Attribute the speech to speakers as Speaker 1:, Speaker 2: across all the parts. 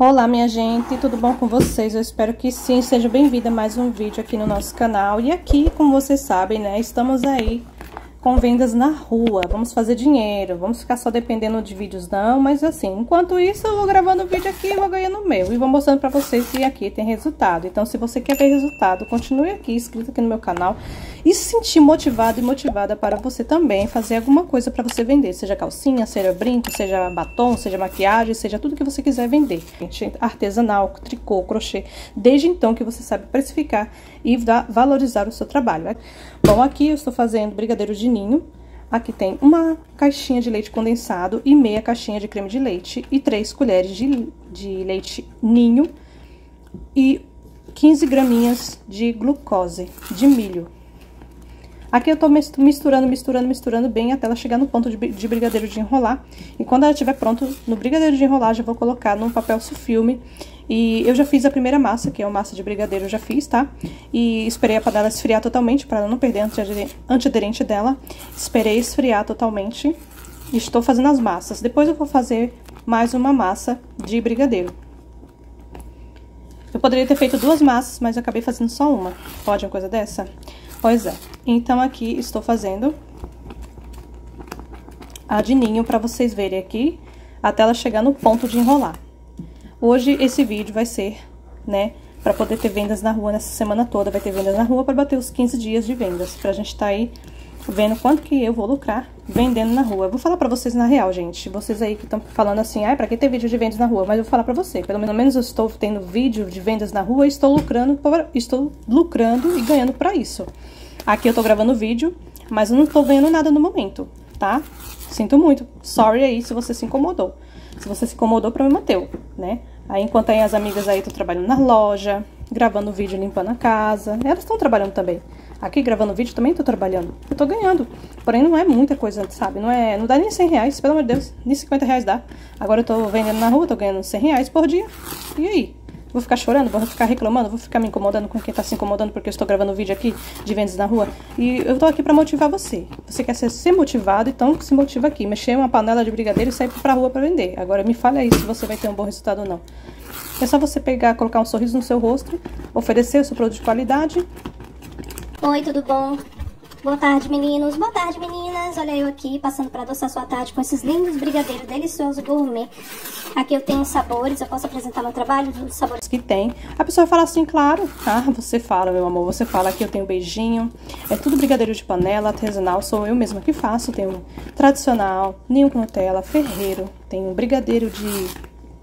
Speaker 1: Olá minha gente, tudo bom com vocês? Eu espero que sim, seja bem-vinda a mais um vídeo aqui no nosso canal. E aqui, como vocês sabem, né, estamos aí com vendas na rua. Vamos fazer dinheiro, vamos ficar só dependendo de vídeos não, mas assim, enquanto isso eu vou gravando o vídeo aqui e vou ganhando o meu. E vou mostrando pra vocês que aqui tem resultado. Então se você quer ver resultado, continue aqui, inscrito aqui no meu canal. E se sentir motivado e motivada para você também fazer alguma coisa para você vender. Seja calcinha, seja brinco, seja batom, seja maquiagem, seja tudo que você quiser vender. Artesanal, tricô, crochê. Desde então que você sabe precificar e valorizar o seu trabalho. Bom, aqui eu estou fazendo brigadeiro de ninho. Aqui tem uma caixinha de leite condensado e meia caixinha de creme de leite e três colheres de, de leite ninho e 15 graminhas de glucose, de milho. Aqui eu tô misturando, misturando, misturando bem até ela chegar no ponto de, de brigadeiro de enrolar. E quando ela estiver pronto, no brigadeiro de enrolar, já vou colocar num papel sulfilme e eu já fiz a primeira massa, que é a massa de brigadeiro, eu já fiz, tá? E esperei a panela esfriar totalmente, para não perder a antiaderente dela. Esperei esfriar totalmente e estou fazendo as massas. Depois eu vou fazer mais uma massa de brigadeiro. Eu poderia ter feito duas massas, mas eu acabei fazendo só uma. Pode uma coisa dessa? Pois é. Então, aqui estou fazendo a de ninho para vocês verem aqui, até ela chegar no ponto de enrolar. Hoje esse vídeo vai ser, né, para poder ter vendas na rua nessa semana toda, vai ter vendas na rua para bater os 15 dias de vendas, pra gente tá aí vendo quanto que eu vou lucrar vendendo na rua. Eu vou falar pra vocês na real, gente. Vocês aí que estão falando assim, ai, pra que ter vídeo de vendas na rua? Mas eu vou falar pra você. Pelo menos eu estou tendo vídeo de vendas na rua e estou lucrando, estou lucrando e ganhando pra isso. Aqui eu tô gravando vídeo, mas eu não tô ganhando nada no momento, tá? Sinto muito. Sorry aí se você se incomodou. Se você se incomodou, problema teu, né? Aí, enquanto aí as amigas aí estão trabalhando na loja, gravando vídeo, limpando a casa, elas estão trabalhando também. Aqui, gravando vídeo, também tô trabalhando. Eu tô ganhando. Porém, não é muita coisa, sabe? Não é, não dá nem 100 reais, pelo amor de Deus. Nem 50 reais dá. Agora eu tô vendendo na rua, tô ganhando 100 reais por dia. E aí? Vou ficar chorando, vou ficar reclamando, vou ficar me incomodando com quem tá se incomodando porque eu estou gravando vídeo aqui de vendas na rua. E eu tô aqui pra motivar você. Você quer ser, ser motivado, então se motiva aqui. Mexer uma panela de brigadeiro e sair pra rua pra vender. Agora me fale aí se você vai ter um bom resultado ou não. É só você pegar, colocar um sorriso no seu rosto, oferecer o seu produto de qualidade.
Speaker 2: Oi, tudo bom? Boa tarde, meninos. Boa tarde, meninas. Olha eu aqui, passando para adoçar sua tarde com esses lindos brigadeiros deliciosos gourmet. Aqui eu tenho sabores, eu posso apresentar meu trabalho dos sabores
Speaker 1: que tem. A pessoa fala assim, claro. Ah, você fala, meu amor, você fala que eu tenho beijinho. É tudo brigadeiro de panela, artesanal, sou eu mesma que faço. Tenho tradicional, ninho com Nutella, ferreiro. Tenho brigadeiro de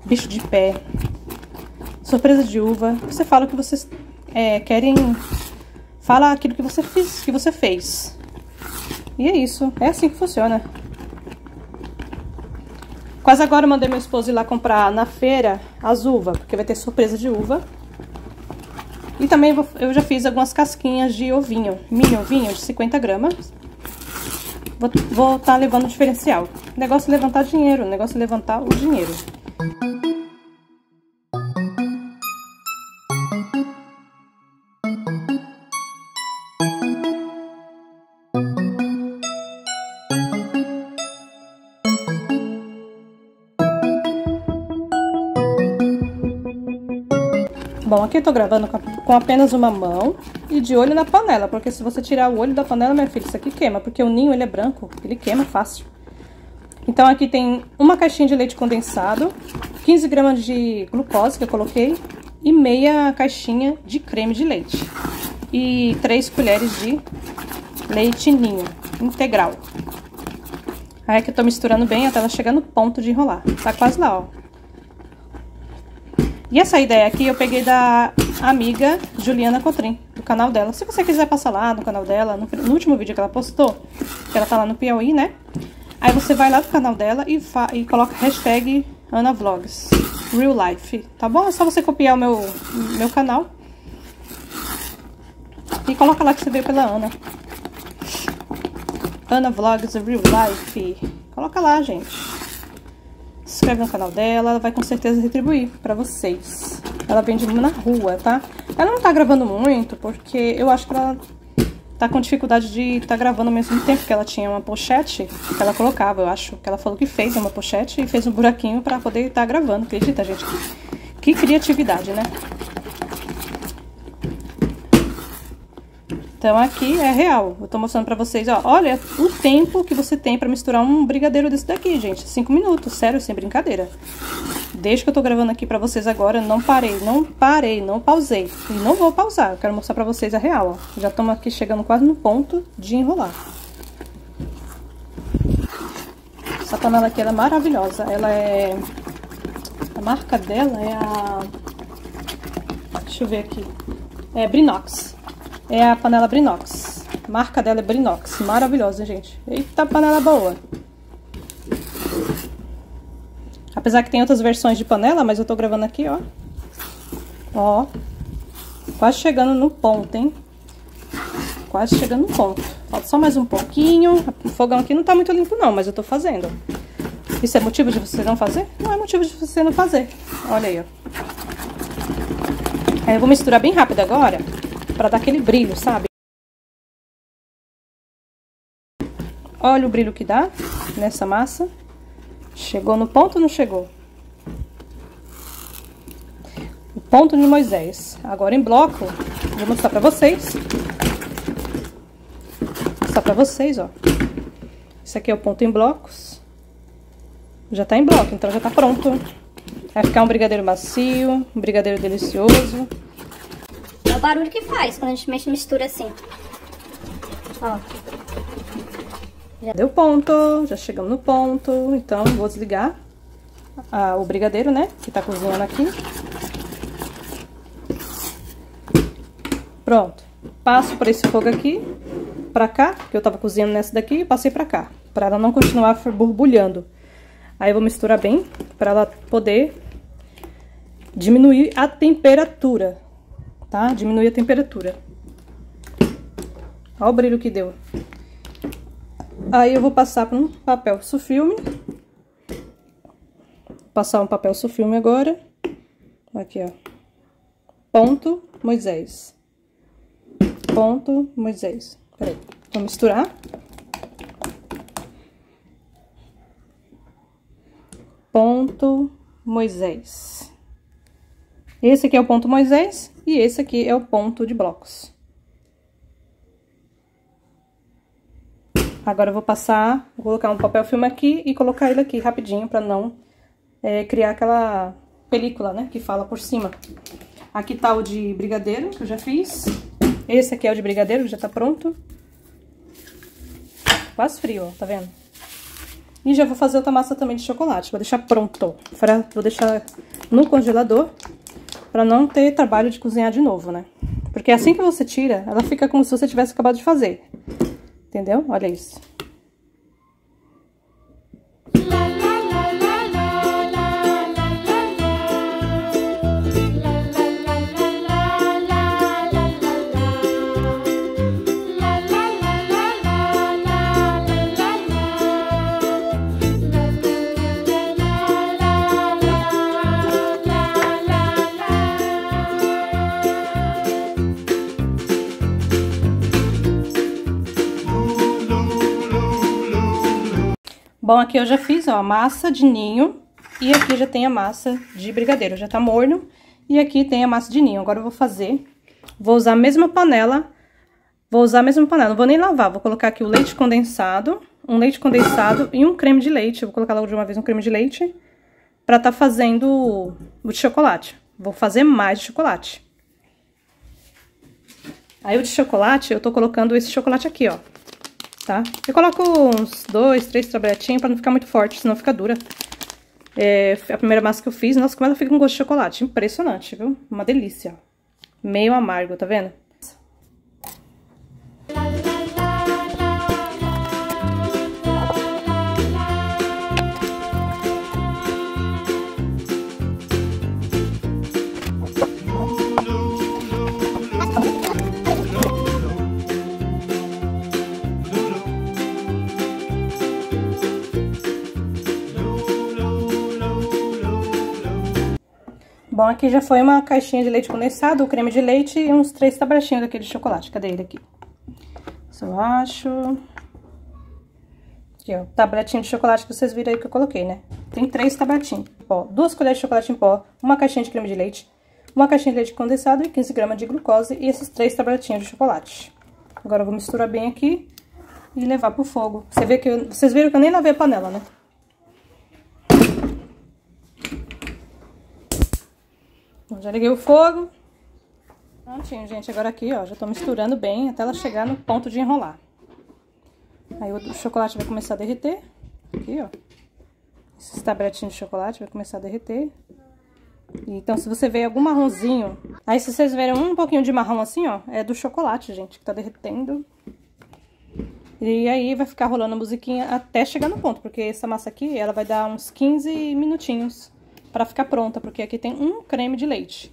Speaker 1: bicho de pé, surpresa de uva. Você fala que vocês é, querem Fala aquilo que você fez, que você fez. E é isso. É assim que funciona. Quase agora eu mandei meu esposo ir lá comprar na feira as uvas, porque vai ter surpresa de uva. E também eu já fiz algumas casquinhas de ovinho, mini ovinho de 50 gramas. Vou estar tá levando o diferencial. O negócio é levantar dinheiro, o negócio é levantar o dinheiro. Bom, aqui eu tô gravando com apenas uma mão e de olho na panela, porque se você tirar o olho da panela, minha filha, isso aqui queima, porque o ninho ele é branco, ele queima fácil. Então aqui tem uma caixinha de leite condensado, 15 gramas de glucose que eu coloquei e meia caixinha de creme de leite. E 3 colheres de leite ninho integral. Aí aqui eu tô misturando bem até ela chegar no ponto de enrolar. Tá quase lá, ó. E essa ideia aqui eu peguei da amiga Juliana Cotrim, do canal dela. Se você quiser passar lá no canal dela, no, no, último vídeo que ela postou, que ela tá lá no Piauí, né? Aí você vai lá no canal dela e, e coloca hashtag AnaVlogs, Real Life, tá bom? É só você copiar o meu, meu canal e coloca lá que você veio pela Ana. Ana Vlogs Real Life. Coloca lá, gente se inscreve no canal dela, ela vai com certeza retribuir pra vocês. Ela vende na rua, tá? Ela não tá gravando muito, porque eu acho que ela tá com dificuldade de estar tá gravando ao mesmo tempo, que ela tinha uma pochete que ela colocava, eu acho que ela falou que fez uma pochete e fez um buraquinho pra poder estar tá gravando, acredita, gente? Que criatividade, né? Então, aqui é real. Eu tô mostrando pra vocês, ó. Olha o tempo que você tem pra misturar um brigadeiro desse daqui, gente. Cinco minutos, sério, sem brincadeira. Desde que eu tô gravando aqui pra vocês agora, não parei, não parei, não pausei. E não vou pausar, eu quero mostrar pra vocês a real, ó. Já estamos aqui chegando quase no ponto de enrolar. Essa panela aqui, é maravilhosa. Ela é... A marca dela é a... Deixa eu ver aqui. É Brinox é a panela Brinox. A marca dela é Brinox. Maravilhosa, gente. Eita, panela boa. Apesar que tem outras versões de panela, mas eu tô gravando aqui, ó. Ó. Quase chegando no ponto, hein? Quase chegando no ponto. Falta só mais um pouquinho. O fogão aqui não tá muito limpo, não, mas eu tô fazendo. Isso é motivo de você não fazer? Não é motivo de você não fazer. Olha aí, ó. Aí eu vou misturar bem rápido agora para dar aquele brilho, sabe? Olha o brilho que dá nessa massa. Chegou no ponto ou não chegou? O ponto de Moisés. Agora em bloco, vou mostrar pra vocês. Vou mostrar pra vocês, ó. Esse aqui é o ponto em blocos. Já tá em bloco, então já tá pronto. Vai ficar um brigadeiro macio, um brigadeiro delicioso
Speaker 2: barulho que faz quando a gente mexe mistura assim. Ó.
Speaker 1: Já deu ponto, já chegamos no ponto. Então, vou desligar a, o brigadeiro, né? Que tá cozinhando aqui. Pronto. Passo para esse fogo aqui, pra cá, que eu tava cozinhando nessa daqui, e passei pra cá. Pra ela não continuar borbulhando. Aí eu vou misturar bem, pra ela poder diminuir a temperatura tá? Diminui a temperatura. Olha o brilho que deu. Aí eu vou passar para um papel sulfilme. Passar um papel sulfilme agora. Aqui, ó. Ponto Moisés. Ponto Moisés. Peraí, vou misturar. Ponto Moisés. Esse aqui é o ponto Moisés e esse aqui é o ponto de blocos. Agora eu vou passar, vou colocar um papel filme aqui e colocar ele aqui rapidinho para não é, criar aquela película, né, que fala por cima. Aqui tá o de brigadeiro, que eu já fiz. Esse aqui é o de brigadeiro, que já tá pronto. Quase frio, ó, tá vendo? E já vou fazer outra massa também de chocolate. Vou deixar pronto. Vou deixar no congelador Pra não ter trabalho de cozinhar de novo, né? Porque assim que você tira, ela fica como se você tivesse acabado de fazer. Entendeu? Olha isso. Bom, aqui eu já fiz, ó, a massa de ninho e aqui já tem a massa de brigadeiro, já tá morno. E aqui tem a massa de ninho. Agora eu vou fazer, vou usar a mesma panela, vou usar a mesma panela, não vou nem lavar, vou colocar aqui o leite condensado, um leite condensado e um creme de leite. Eu vou colocar logo de uma vez um creme de leite pra tá fazendo o de chocolate. Vou fazer mais de chocolate. Aí o de chocolate, eu tô colocando esse chocolate aqui, ó tá? Eu coloco uns dois, três trabalhetinhos pra não ficar muito forte, senão fica dura. É a primeira massa que eu fiz, nossa, como ela fica com gosto de chocolate. Impressionante, viu? Uma delícia. Meio amargo, tá vendo? Bom, aqui já foi uma caixinha de leite condensado, o creme de leite e uns três tabletinhos daquele chocolate. Cadê ele aqui? Só acho... Aqui, ó, tabletinho de chocolate que vocês viram aí que eu coloquei, né? Tem três tabletinhos. pó, duas colheres de chocolate em pó, uma caixinha de creme de leite, uma caixinha de leite condensado e 15 gramas de glucose e esses três tabletinhas de chocolate. Agora eu vou misturar bem aqui e levar pro fogo. Você vê que eu, vocês viram que eu nem lavei a panela, né? Já liguei o fogo. Prontinho, gente. Agora aqui, ó, já tô misturando bem até ela chegar no ponto de enrolar. Aí o chocolate vai começar a derreter. Aqui, ó. Esses tabletinhos de chocolate vai começar a derreter. Então, se você vê algum marronzinho... Aí, se vocês verem um pouquinho de marrom assim, ó, é do chocolate, gente, que tá derretendo. E aí, vai ficar rolando a musiquinha até chegar no ponto, porque essa massa aqui, ela vai dar uns 15 minutinhos pra ficar pronta, porque aqui tem um creme de leite.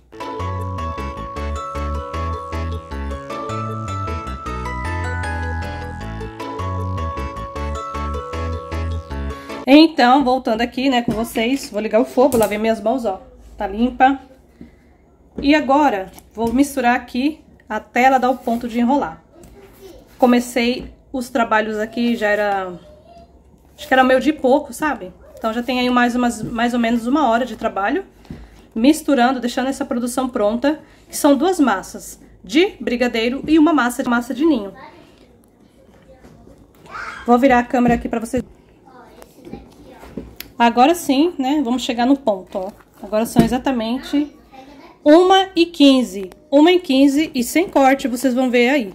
Speaker 1: Então, voltando aqui, né, com vocês, vou ligar o fogo, lavei minhas mãos, ó, tá limpa. E agora, vou misturar aqui até ela dar o ponto de enrolar. Comecei os trabalhos aqui, já era, acho que era meio de pouco, sabe? Então, já tem aí mais, umas, mais ou menos uma hora de trabalho, misturando, deixando essa produção pronta, que são duas massas de brigadeiro e uma massa de massa de ninho. Vou virar a câmera aqui pra vocês Agora sim, né, vamos chegar no ponto, ó. Agora são exatamente 1 e 15. 1 e 15 e sem corte, vocês vão ver aí.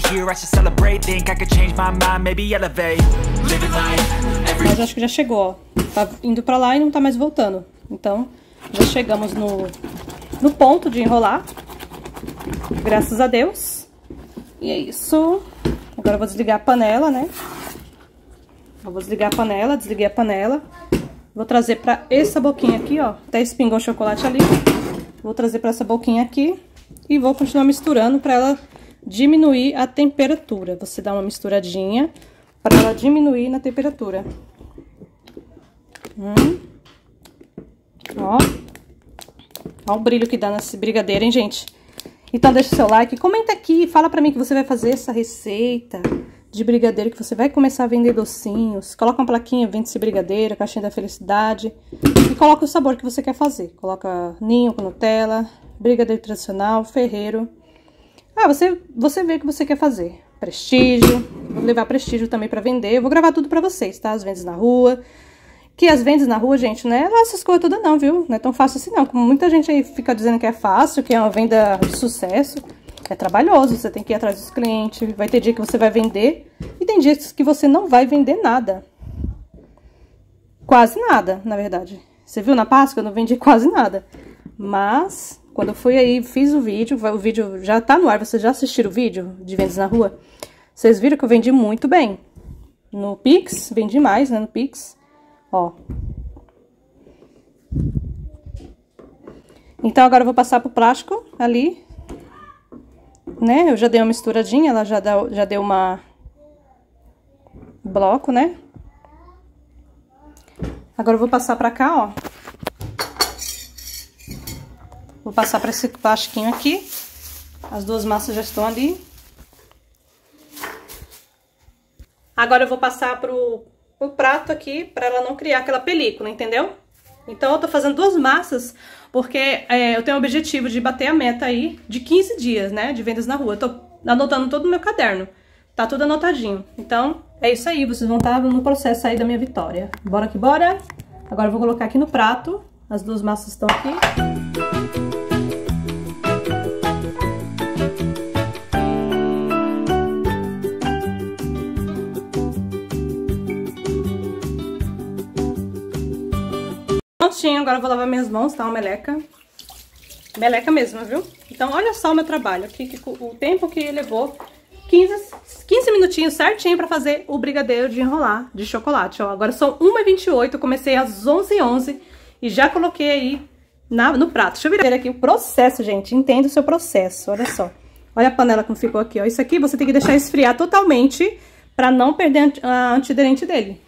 Speaker 1: hear, I should celebrate. Think I could change my mind, maybe elevate. Living life every... Mas acho que já chegou, ó. Tá indo pra lá e não tá mais voltando. Então, já chegamos no, no ponto de enrolar. Graças a Deus. E é isso. Agora eu vou desligar a panela, né? Eu vou desligar a panela, desliguei a panela. Vou trazer pra essa boquinha aqui, ó. Até espingou o chocolate ali. Vou trazer pra essa boquinha aqui E vou continuar misturando pra ela diminuir a temperatura. Você dá uma misturadinha para ela diminuir na temperatura. Hum. Ó. Ó o brilho que dá nesse brigadeiro, hein, gente? Então deixa o seu like, comenta aqui, fala pra mim que você vai fazer essa receita de brigadeiro, que você vai começar a vender docinhos. Coloca uma plaquinha, vende esse brigadeiro, caixinha da felicidade. E coloca o sabor que você quer fazer. Coloca ninho com Nutella, brigadeiro tradicional, ferreiro. Ah, você, você vê o que você quer fazer. Prestígio, vou levar prestígio também para vender. Eu vou gravar tudo para vocês, tá? As vendas na rua. Que as vendas na rua, gente, não é lá essas coisas todas não, viu? Não é tão fácil assim não. Como muita gente aí fica dizendo que é fácil, que é uma venda de sucesso. É trabalhoso, você tem que ir atrás dos clientes. Vai ter dia que você vai vender e tem dias que você não vai vender nada. Quase nada, na verdade. Você viu na Páscoa? Eu não vendi quase nada. Mas quando eu fui aí, fiz o vídeo, o vídeo já tá no ar, vocês já assistiram o vídeo de vendas na rua? Vocês viram que eu vendi muito bem. No Pix, vendi mais, né, no Pix. Ó. Então, agora eu vou passar pro plástico ali. Né, eu já dei uma misturadinha, ela já, já deu uma... Bloco, né? Agora eu vou passar pra cá, ó. Vou passar para esse plastiquinho aqui. As duas massas já estão ali. Agora eu vou passar pro, pro prato aqui, para ela não criar aquela película, entendeu? Então eu tô fazendo duas massas, porque é, eu tenho o objetivo de bater a meta aí de 15 dias, né, de vendas na rua. Eu tô anotando todo no meu caderno. Tá tudo anotadinho. Então, é isso aí, vocês vão estar no processo aí da minha vitória. Bora que bora? Agora eu vou colocar aqui no prato. As duas massas estão aqui. Prontinho, agora eu vou lavar minhas mãos, tá? Uma meleca. Meleca mesmo, viu? Então, olha só o meu trabalho aqui, o tempo que levou 15, 15 minutinhos certinho pra fazer o brigadeiro de enrolar de chocolate, ó. Agora são 1h28, eu comecei às 11h11 e já coloquei aí na, no prato. Deixa eu virar aqui o processo, gente. Entenda o seu processo, olha só. Olha a panela como ficou aqui, ó. Isso aqui você tem que deixar esfriar totalmente pra não perder a antiderente dele.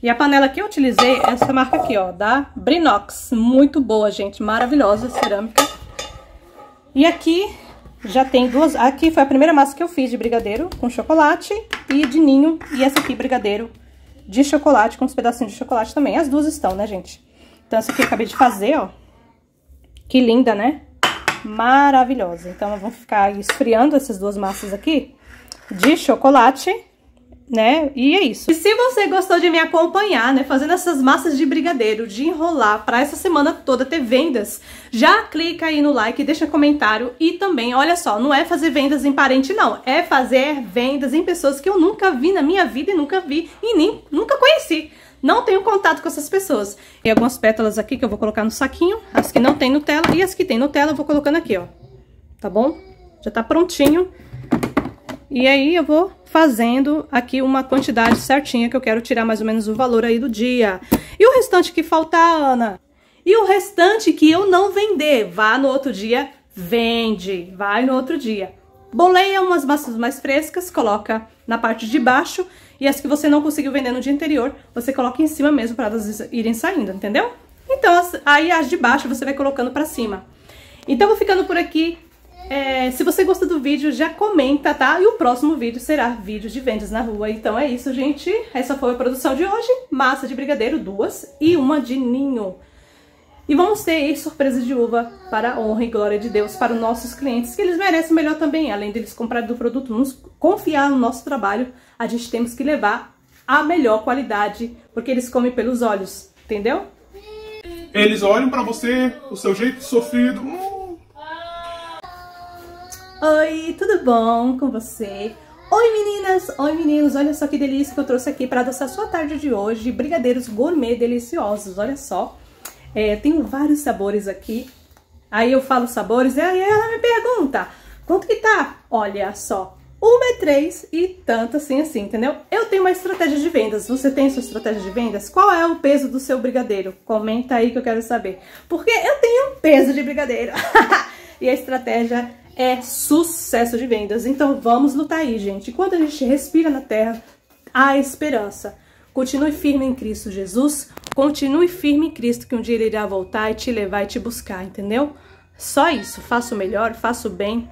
Speaker 1: E a panela que eu utilizei é essa marca aqui, ó, da Brinox. Muito boa, gente, maravilhosa, cerâmica. E aqui já tem duas... Aqui foi a primeira massa que eu fiz de brigadeiro com chocolate e de ninho. E essa aqui, brigadeiro de chocolate com uns pedacinhos de chocolate também. As duas estão, né, gente? Então, essa aqui eu acabei de fazer, ó. Que linda, né? Maravilhosa. Então, vamos ficar esfriando essas duas massas aqui de chocolate né? E é isso. E se você gostou de me acompanhar, né, fazendo essas massas de brigadeiro, de enrolar para essa semana toda ter vendas, já clica aí no like, deixa comentário e também, olha só, não é fazer vendas em parente não, é fazer vendas em pessoas que eu nunca vi na minha vida e nunca vi e nem nunca conheci. Não tenho contato com essas pessoas. Tem algumas pétalas aqui que eu vou colocar no saquinho, as que não tem Nutella e as que tem Nutella eu vou colocando aqui, ó. Tá bom? Já tá prontinho. E aí eu vou fazendo aqui uma quantidade certinha que eu quero tirar mais ou menos o valor aí do dia. E o restante que faltar, Ana? E o restante que eu não vender, vá no outro dia, vende, vai no outro dia. Boleia umas massas mais frescas, coloca na parte de baixo e as que você não conseguiu vender no dia anterior, você coloca em cima mesmo para elas irem saindo, entendeu? Então, aí as de baixo você vai colocando para cima. Então, vou ficando por aqui. É, se você gostou do vídeo, já comenta, tá? E o próximo vídeo será vídeo de vendas na rua. Então é isso, gente. Essa foi a produção de hoje. Massa de brigadeiro, duas, e uma de ninho. E vamos ter surpresa de uva para a honra e glória de Deus para os nossos clientes, que eles merecem melhor também. Além deles comprar do produto, nos confiar no nosso trabalho, a gente temos que levar a melhor qualidade, porque eles comem pelos olhos, entendeu?
Speaker 3: Eles olham para você, o seu jeito sofrido, hum,
Speaker 1: Oi, tudo bom com você? Oi meninas, oi meninos, olha só que delícia que eu trouxe aqui para adoçar sua tarde de hoje, brigadeiros gourmet deliciosos, olha só. É, tenho vários sabores aqui, aí eu falo sabores e aí ela me pergunta, quanto que tá? Olha só, uma é três e tanto assim assim, entendeu? Eu tenho uma estratégia de vendas, você tem sua estratégia de vendas? Qual é o peso do seu brigadeiro? Comenta aí que eu quero saber, porque eu tenho um peso de brigadeiro e a estratégia é sucesso de vendas. Então vamos lutar aí, gente. Quando a gente respira na terra, há esperança. Continue firme em Cristo Jesus. Continue firme em Cristo, que um dia ele irá voltar e te levar e te buscar, entendeu? Só isso. Faça o melhor, faça o bem.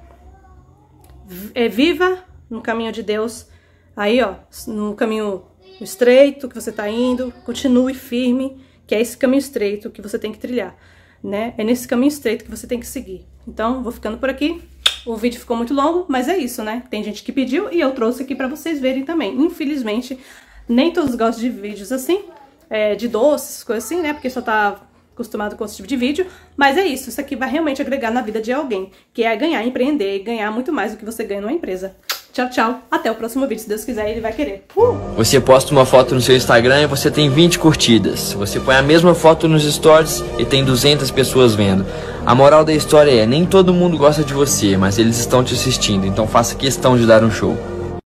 Speaker 1: É, viva no caminho de Deus. Aí, ó, no caminho estreito que você está indo, continue firme, que é esse caminho estreito que você tem que trilhar, né? É nesse caminho estreito que você tem que seguir. Então, vou ficando por aqui. O vídeo ficou muito longo, mas é isso, né? Tem gente que pediu e eu trouxe aqui pra vocês verem também. Infelizmente, nem todos gostam de vídeos assim, é, de doces, coisas assim, né? Porque só tá acostumado com esse tipo de vídeo. Mas é isso, isso aqui vai realmente agregar na vida de alguém, que é ganhar, empreender e ganhar muito mais do que você ganha numa empresa. Tchau, tchau. Até o próximo vídeo. Se Deus quiser, ele vai querer. Uh!
Speaker 4: Você posta uma foto no seu Instagram e você tem 20 curtidas. Você põe a mesma foto nos stories e tem 200 pessoas vendo. A moral da história é, nem todo mundo gosta de você, mas eles estão te assistindo, então faça questão de dar um show.